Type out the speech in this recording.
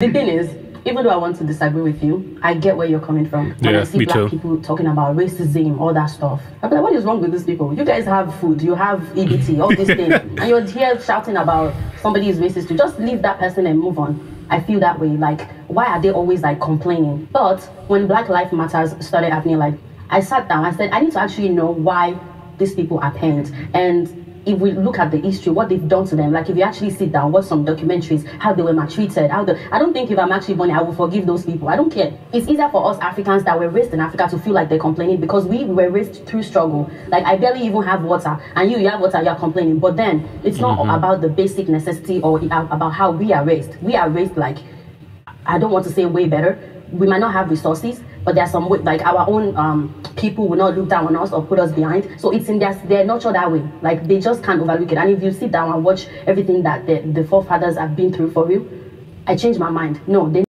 The thing is, even though I want to disagree with you, I get where you're coming from. When Yeah, I see me black too. people talking about racism, all that stuff. I'm like, what is wrong with these people? You guys have food, you have EBT, all these things, and you're here shouting about somebody is racist. You just leave that person and move on. I feel that way. Like, why are they always like complaining? But when Black Life Matters started happening, like, I sat down, I said, I need to actually know why these people are pained. And if we look at the history, what they've done to them, like if you actually sit down, watch some documentaries, how they were maltreated, how the I don't think if I'm actually born, I will forgive those people. I don't care. It's easier for us Africans that were raised in Africa to feel like they're complaining because we were raised through struggle. Like I barely even have water, and you, you have water, you're complaining. But then it's not about the basic necessity or about how we are raised. We are raised like I don't want to say way better. We might not have resources, but there's some way, like our own um, people will not look down on us or put us behind. So it's in their their nurture that way. Like they just can't overlook it. And if you sit down and watch everything that the, the forefathers have been through for you, I changed my mind. No, they